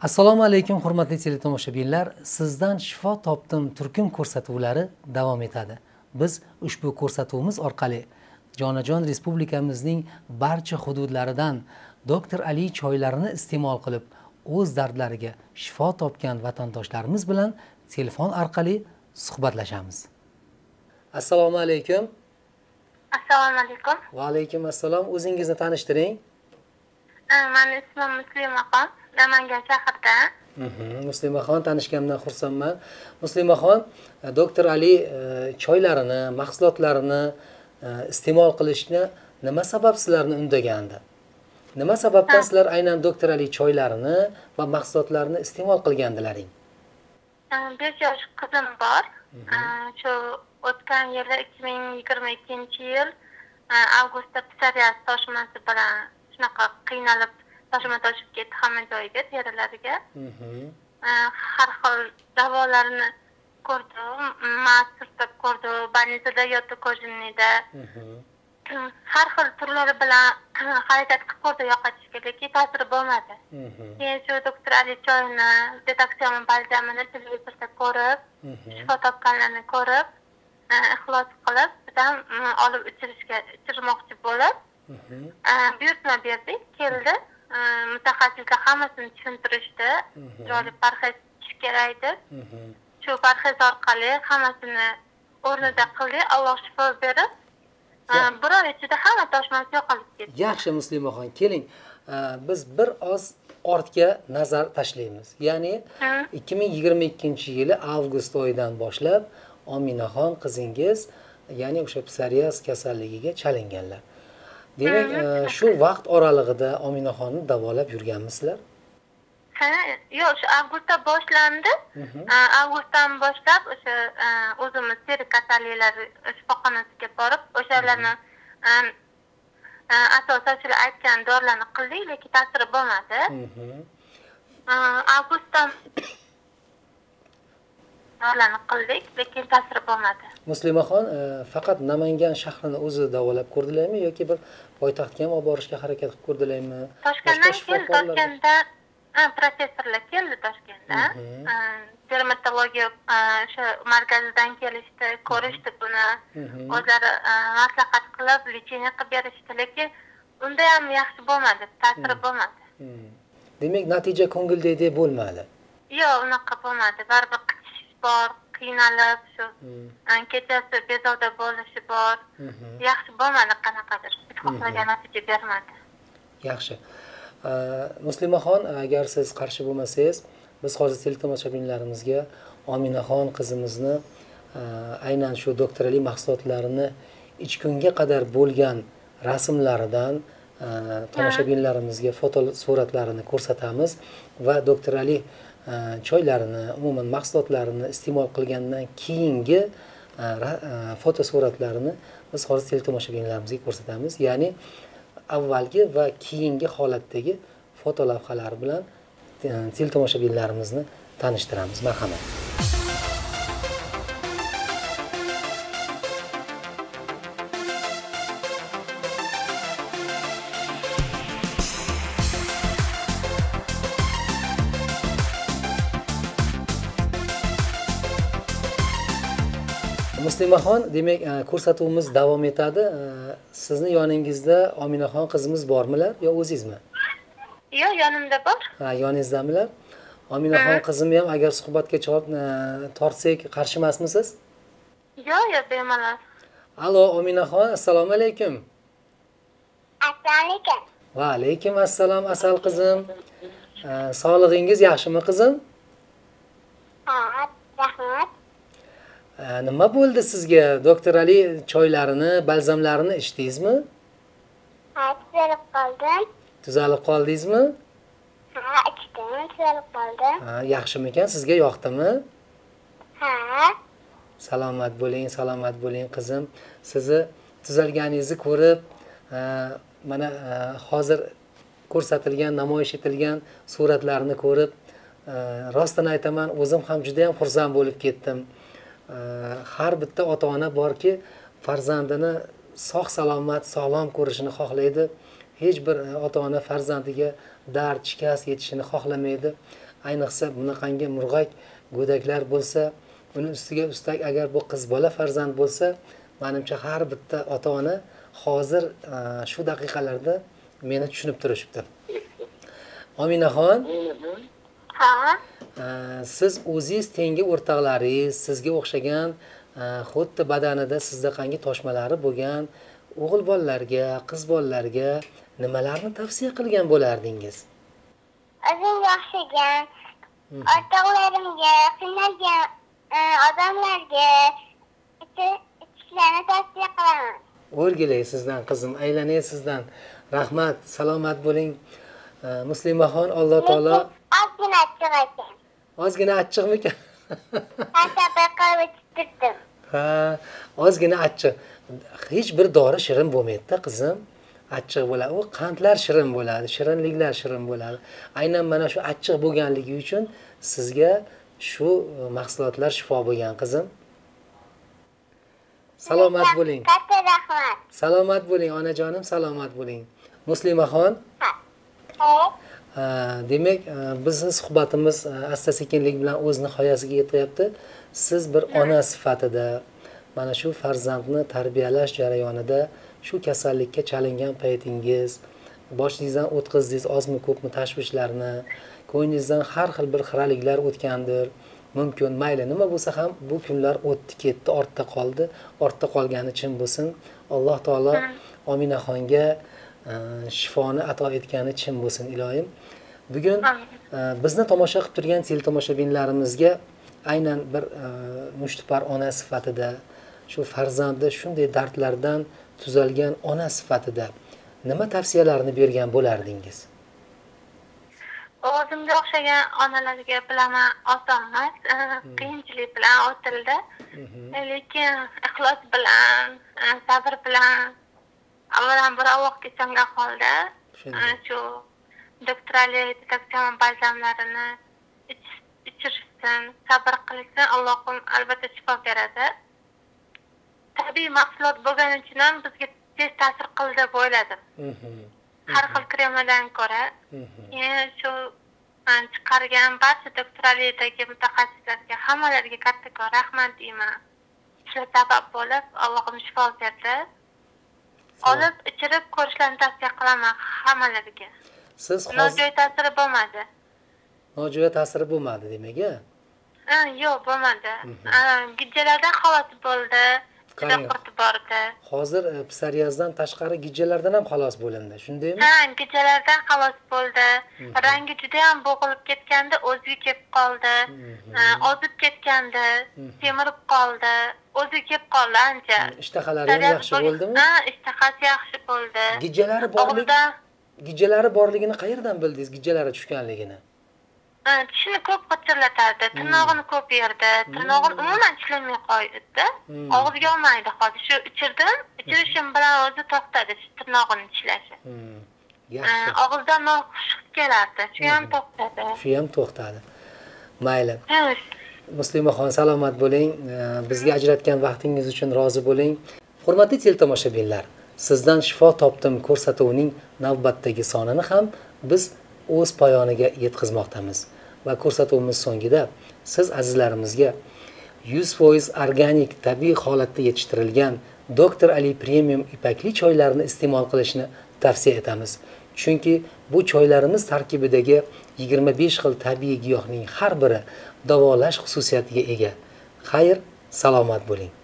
assalomu alaykum hurmatli teletomoshabinlar. Sizdan shifo topdim turkum ko'rsatuvlari davom etadi. Biz ushbu ko'rsatuvimiz orqali jonajon respublikamizning barcha hududlaridan doktor ali choylarini iste'mol qilib o'z dardlariga shifo topgan vatandoshlarimiz bilan telefon orqali suhbatlashamiz. Assalomu alaykum. Assalomu alaykum. Va alaykum assalom o'zingizni tanishtiring. Mani ismim muslimaxon namangan shahrida Mhm, muslimaxon tanishganimdan xursandman. Muslimaxon doktor ali e, choylarini mahsulotlarini e, iste'mol qilishni nima sabab sizlarni undagandi? Nima sababdan sizlar aynan doktor ali choylarini va mahsulotlarini iste'mol qilgandilaring? Besh yosh qizim bor. Shu o'tgan yili ikki ming yigirma ikkinchi yil avgustda psoriaz toshmasi bilan shunaqa qiynalib toshma toshib ketdi hamma joyiga terilariga Mhm, har xil davolarni ko'rdim mast surtab ko'rdim больницада yotdi kojinida mhm, har xil turlari bilan harakat qilib ko'rdi yo'qotishga lekin ta'siri bo'lmadi. Mhm, keyin shu doktor ali choyini detoksion baljamini televizorda ko'rib shifo topganlarni ko'rib e, ixlos qilib birdan mm, olib ichirishga ichirmoqchi bo'lib e, buyurtma berdik keldi Mutaxassislar hammasini tushuntirishdi chiroyli parhez qilish kerak deb shu parhez orqali hammasini o'rnida qildik alloh shifo berib bir oy ichida hamma toshmasi yo'qolib ketdi yaxshi muslimaxon keling biz bir oz ortga nazar tashlaymiz ya'ni Hı. 2022 yili avgust oyidan boshlab ominaxon qizingiz ya'ni o'sha psoriaz kasalligiga chalinganlar demak e, shu vaqt oralig'ida ominaxonni davolab yurganmisizlar? Ha yo'q shu avgustda boshlandi. Mhm. E, avgustdan boshlab o'sha e, o'zimiz teri kasalliklari shifoxonasiga borib o'shalarni e, asosan shular aytgan dorilarni qildik lekin ta'siri bo'lmadi. Mhm. Avgustdan dorilarni qildik lekin ta'siri bo'lmadi. Muslimaxon e, faqat namangan shahrini o'zi davolab ko'rdilarmi yoki bir poytaxtga ham olib borishga harakat qilib ko'rdilarmi? Toshkentdan keldi toshkentda professorlar keldi toshkentdan Mhm. Dermatologiya o'sha markazidan kelishdi ko'rishdi buni. Mhm. o'zlari maslahat qilib lechение qilib berishdi lekin unda ham yaxshi bo'lmadi ta'siri bo'lmadi. Demak natija ko'ngildagidek bo'lmadi. Yo'q unaqa bo'lmadi. Baribir bor qiynalib shu Hmm. kechasi bezovta bo'lishi bor. Mhm. yaxshi bo'lmadi qanaqadir. Xohlagan natija bermadi. Yaxshi. Muslimaxon agar siz qarshi bo'lmasangiz biz hozir teletomoshabinlarimizga ominaxon qizimizni e, aynan shu doktor ali mahsulotlarini ichkunga qadar bo'lgan rasmlaridan e, tomoshabinlarimizga foto suratlarini ko'rsatamiz va doktor ali e, Э, choylarini umuman mahsulotlarini iste'mol qilgandan keyingi e, e, fotosuratlarini biz hozir teletomoshabinlarimizga ko'rsatamiz. Ya'ni avvalgi va keyingi holatdagi fotolavhalar bilan e, teletomoshabinlarimizni tanishtiramiz. Marhamat. Muslimaxon demak e, ko'rsatuvimiz davom etadi. E, sizni yoningizda ominaxon qizimiz bormilar yo o'zingizmi? Yo'q yonimda bor. Ha yoningizdamilar ominaxon qizimni ham agar suhbatga e, tortsak qarshi emasmisiz yo'q yo'q bemalol. Allo ominaxon assalomu alaykum. Assalomu alaykum. Va alaykum assalom asal qizim. Sog'lig'ingiz yaxshimi qizim ha rahmat E, nima bo'ldi sizga? Doktor ali choylarini balzamlarini ichdingizmi? Ha tuzalib qoldim. Tuzalib qoldingizmi? Ha ichdim tuzalib qoldim. Ha, yaxshimikan sizga yoqdimi? Ha. Salomat bo'ling salomat bo'ling qizim. Sizni tuzalganingizni ko'rib e, mana e, hozir ko'rsatilgan namoyish etilgan suratlarni ko'rib e, rostini aytaman o'zim ham juda yam xursand bo'lib ketdim har bitta ota ona borki farzandini sog' salomat sog'lom ko'rishini xohlaydi. Hech bir ota ona farzandiga dard shikast yetishini xohlamaydi. Ayniqsa bunaqangi murg'ak go'daklar bo'lsa uni ustiga ustak agar bu qiz bola farzand bo'lsa manimcha har bitta ota ona hozir e, shu daqiqalarda meni tushunib turishibdi. Ominaxon? Ha? e, siz o'zingiz tengi o'rtoqlaringiz sizga o'xshagan e, xuddi badanida sizdaqangi toshmalari bo'lgan o'g'il bolalarga qiz bolalarga nimalarni tavsiya qilgan bo'lardingiz? O'zimga o'xshagan o'rtoqlarimga qiynalgan e, odamlarga ichi- ichishlarni tavsiya qilaman. O'rgilay sizdan qizim aylanay sizdan. Rahmat salomat bo'ling. E, muslimaxon alloh taolo ozgina achchiq ekan ozgina achchiqmikan turdim ha ozgina achchiq. Hech bir dori shirin bo'lmaydida qizim. Achchiq bo'ladi. U qandlar shirin bo'ladi shirinliklar shirin bo'ladi. Aynan mana shu achchiq bo'lganligi uchun sizga shu e, mahsulotlar shifo bo'lgan qizim. Salomat bo'ling. katta rahmat. Salomat bo'ling onajonim salomat bo'ling. Muslimaxon Ha, demak e, bizni suhbatimiz e, asta sekinlik bilan o'z nihoyasiga yetyapti. Siz bir ona sifatida mana shu farzandni tarbiyalash jarayonida shu kasallikka chalingan paytingiz boshingizdan o'tkazdingiz ozmi ko'pmi tashvishlarni ko'nglingizdan har xil bir xiraliklar o'tgandir mumkin mayli nima bo'lsa ham bu kunlar o'tdi ketdi ortda qoldi ortda qolgani chin bo'lsin. Alloh taolo ominaxonga shifoni ato etgani chin bo'lsin iloyim. Bugun e, bizni tomosha qilib turgan teletomoshabinlarimizga aynan bir e, mushtipar ona sifatida shu farzandi shunday dardlardan tuzalgan ona sifatida nima tavsiyalarni bergan bo'lardingiz? O'zimga o'xshagan onalarga bilaman oson emas e, qiyinchilik bilan o'tildi. Lekin ixlos bilan sabr bilan avvalambor allohga ishongan holda e, shu doktorali detaksion balzamlarini ich- ichirishsin sabr qilishsin allohim albatta shifo beradi. Tabiiy mahsulot bo'lgani uchun ham bizga tez ta'sir qildi deb o'yladim. Mhm, har xil kremlardan ko'ra. Mhm. keyin shu e, chiqargan barcha doktoralidagi mutaxassislarga hammalariga kattakon rahmat deyman. Shular sabab bo'lib allohim shifo berdi olib ichirib ko'rishlarini tavsiya qilaman hammalariga siz nojo'ya ta'siri bo'lmadi. Nojo'ya ta'siri bo'lmadi demak a yo'q bo'lmadi. Ha, gijjalardan xalos bo'ldi juda bordi. Hozir e, psoriazdan tashqari gijjalardan ham xalos bo'lindi. Shundaymi ha gijjalardan xalos bo'ldi. Rangi judayam bo'g'ilib ketgandi o'ziga kelib qoldi. Ha, ozib ketgandi semirib qoldi o'ziga kelib qoldi ancha. Ishtahalari ham yaxshi bo'ldimi? Ha ishtahasi yaxshi bo'ldi. Gijjalari borligi gijjalari borligini qayerdan bildingiz gijjalari tushganligini tishini ko'p g'ijirlatardi tirnog'ini ko'p yerdi tirnog'ini umuman tishlamay qo'ydida Hmm. og'ziga olmaydi hozir shu ichirdim ichirishim bilan o'zi to'xtadi shu tirnog'ini tishlashi Hmm, Ha, yaxshi og'izdan noxush hid kelardi shu ham to'xtadi shu ham to'xtadi mayli muslimaxon salomat bo'ling bizga ajratgan vaqtingiz uchun rozi bo'ling hurmatli teletomoshabinlar sizdan shifo topdim ko'rsatuvining navbatdagi sonini ham biz o'z poyoniga yetkazmoqdamiz. Va ko'rsatuvimiz so'ngida siz azizlarimizga 100% organik tabiiy holatda yetishtirilgan doktor ali premium ipakli choylarini iste'mol qilishni tavsiya etamiz. Chunki bu choylarimiz tarkibidagi 25 xil tabiiy giyohning har biri davolash xususiyatiga ega. Xayr salomat bo'ling.